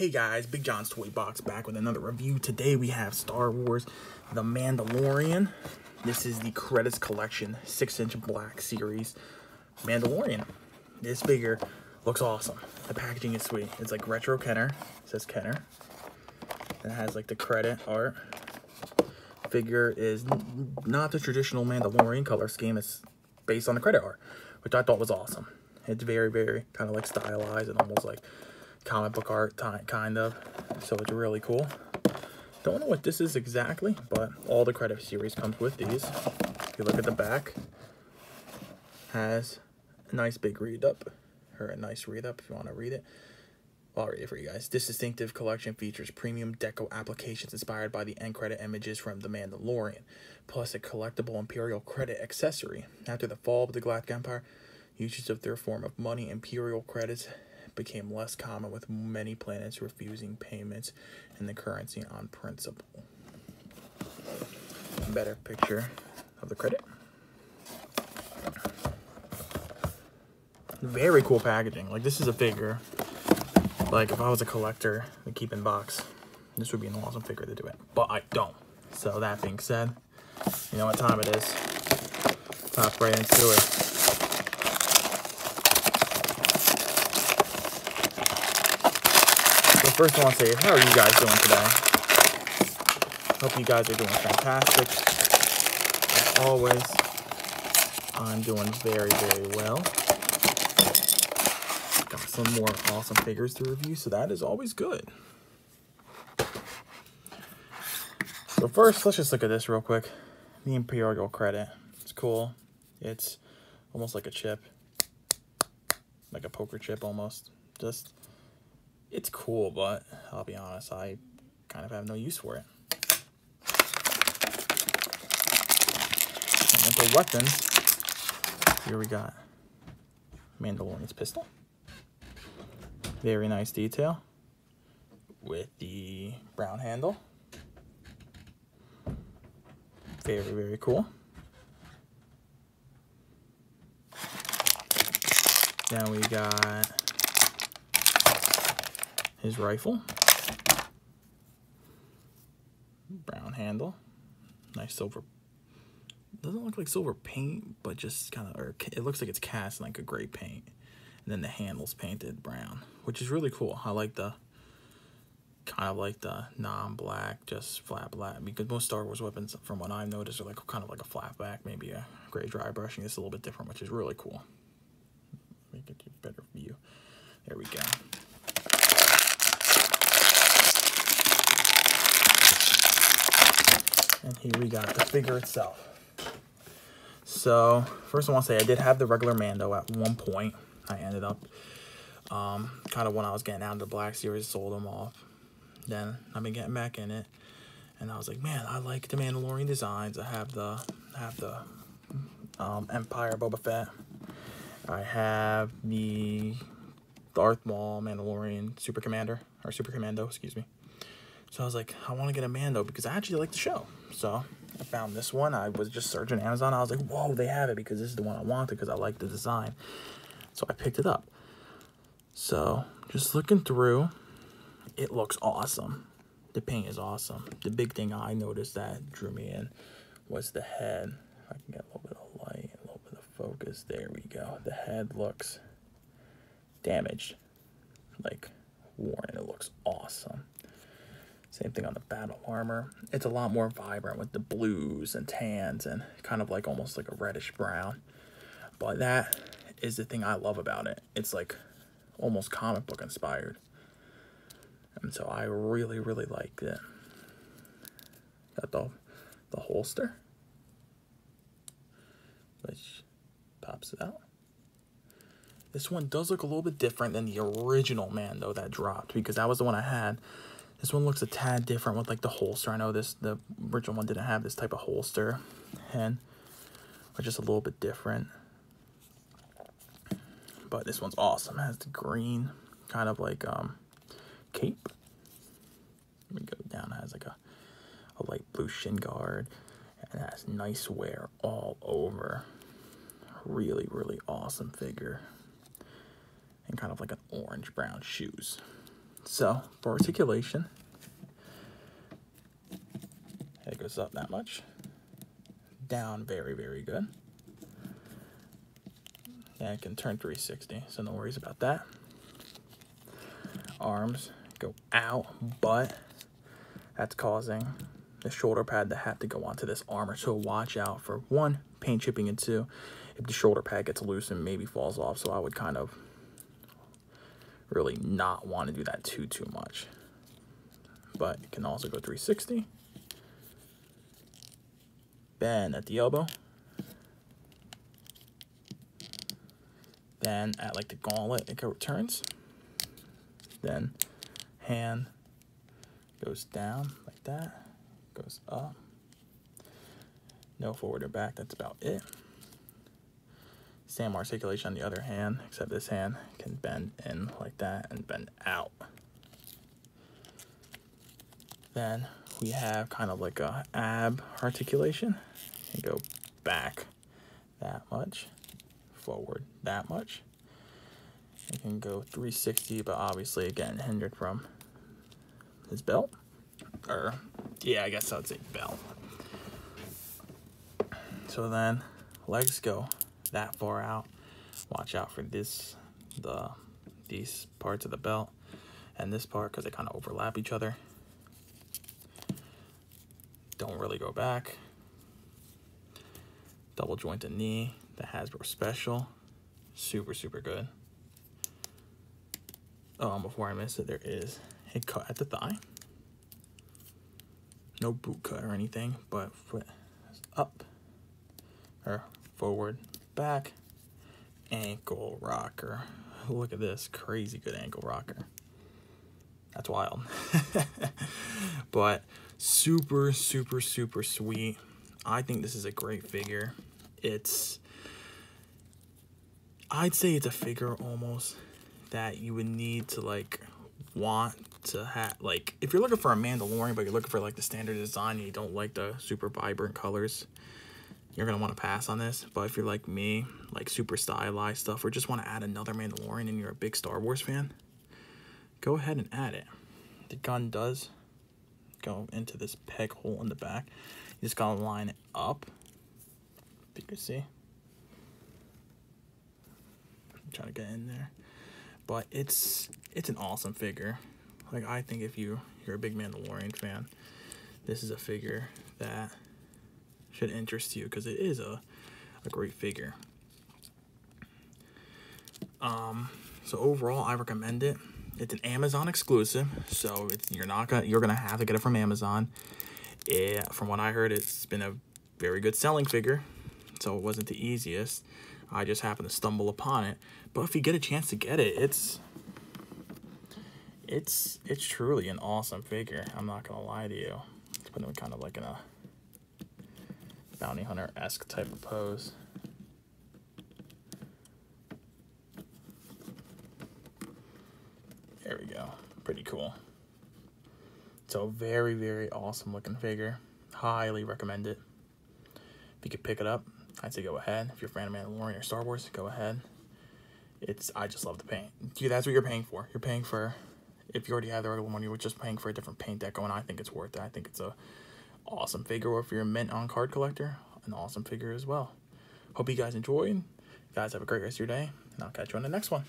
Hey guys, Big John's Toy Box back with another review. Today we have Star Wars The Mandalorian. This is the Credits Collection 6-inch black series Mandalorian. This figure looks awesome. The packaging is sweet. It's like retro Kenner. It says Kenner. And it has like the credit art. Figure is not the traditional Mandalorian color scheme. It's based on the credit art, which I thought was awesome. It's very, very kind of like stylized and almost like comic book art kind of. So it's really cool. Don't know what this is exactly, but all the credit series comes with these. If you look at the back, has a nice big read up, or a nice read up if you want to read it. I'll read it for you guys. This distinctive collection features premium deco applications inspired by the end credit images from The Mandalorian, plus a collectible Imperial credit accessory. After the fall of the Galactic Empire, usage of their form of money, Imperial credits became less common with many planets refusing payments in the currency on principle. Better picture of the credit. Very cool packaging. Like this is a figure. Like if I was a collector to keep in box, this would be an awesome figure to do it. But I don't. So that being said, you know what time it is. Hop right into it. First I want to say, how are you guys doing today? Hope you guys are doing fantastic. As always, I'm doing very, very well. Got some more awesome figures to review, so that is always good. So first, let's just look at this real quick. The Imperial credit. It's cool. It's almost like a chip. Like a poker chip almost. Just it's cool, but I'll be honest, I kind of have no use for it. And the weapons, here we got Mandalorian's pistol. Very nice detail with the brown handle. Very, very cool. Then we got his rifle. Brown handle. Nice silver. Doesn't look like silver paint, but just kind of, or it looks like it's cast in like a gray paint. And then the handle's painted brown, which is really cool. I like the, kind of like the non-black, just flat black. Because most Star Wars weapons, from what I've noticed, are like kind of like a flat back, maybe a gray dry brushing. It's a little bit different, which is really cool. Make it a better view. There we go. And here we got the figure itself. So, first I want to say I did have the regular Mando at one point. I ended up, um, kind of when I was getting out of the Black Series, sold them off. Then I've been getting back in it. And I was like, man, I like the Mandalorian designs. I have the, I have the um, Empire Boba Fett. I have the Darth Maul Mandalorian Super Commander, or Super Commando, excuse me. So I was like, I want to get a Mando because I actually like the show. So I found this one. I was just searching Amazon. I was like, whoa, they have it because this is the one I wanted because I like the design. So I picked it up. So just looking through, it looks awesome. The paint is awesome. The big thing I noticed that drew me in was the head. I can get a little bit of light, a little bit of focus. There we go. The head looks damaged, like worn. It looks awesome. Same thing on the battle armor. It's a lot more vibrant with the blues and tans and kind of like almost like a reddish brown. But that is the thing I love about it. It's like almost comic book inspired. And so I really, really like it. Got the, the holster, which pops it out. This one does look a little bit different than the original Mando that dropped because that was the one I had this one looks a tad different with like the holster. I know this the original one didn't have this type of holster and or just a little bit different. But this one's awesome. It has the green kind of like um cape. Let me go down. It has like a, a light blue shin guard. And it has nice wear all over. Really, really awesome figure. And kind of like an orange brown shoes. So for articulation, it goes up that much. Down very, very good. And it can turn 360, so no worries about that. Arms go out, but that's causing the shoulder pad to have to go onto this armor. So watch out for one, paint chipping, and two, if the shoulder pad gets loose and maybe falls off. So I would kind of really not want to do that too, too much. But it can also go 360. Bend at the elbow. Then at like the gauntlet, it returns. Then hand goes down like that, goes up. No forward or back, that's about it. Same articulation on the other hand, except this hand can bend in like that and bend out. Then we have kind of like a ab articulation and go back that much, forward that much. It can go 360, but obviously again hindered from his belt. Or yeah, I guess I would say belt. So then legs go that far out. Watch out for this, the these parts of the belt and this part because they kind of overlap each other. Don't really go back. Double jointed knee, the Hasbro Special. Super, super good. Um, before I miss it, there is a cut at the thigh. No boot cut or anything, but foot up or forward, back, ankle rocker. Look at this crazy good ankle rocker. That's wild. but super, super, super sweet. I think this is a great figure. It's, I'd say it's a figure almost that you would need to like want to have like if you're looking for a Mandalorian but you're looking for like the standard design and you don't like the super vibrant colors you're gonna want to pass on this but if you're like me like super stylized stuff or just want to add another Mandalorian and you're a big Star Wars fan go ahead and add it. The gun does go into this peg hole in the back. You just gotta line it up. You can see. I'm trying to get in there. But it's it's an awesome figure. Like I think if you you're a big Mandalorian fan, this is a figure that should interest you because it is a a great figure. Um, so overall, I recommend it. It's an Amazon exclusive, so you're not gonna you're gonna have to get it from Amazon. It, from what I heard, it's been a very good selling figure, so it wasn't the easiest. I just happened to stumble upon it. But if you get a chance to get it, it's it's it's truly an awesome figure. I'm not gonna lie to you. It's him kind of like in a bounty hunter esque type of pose. There we go. Pretty cool. So very, very awesome looking figure. Highly recommend it. If you could pick it up, I'd say go ahead. If you're a fan of Mandalorian or Star Wars, go ahead. It's I just love the paint. Dude, that's what you're paying for. You're paying for if you already have the regular one, you're just paying for a different paint deco, and I think it's worth it. I think it's a awesome figure. Or if you're a mint on card collector, an awesome figure as well. Hope you guys enjoyed. guys have a great rest of your day, and I'll catch you on the next one.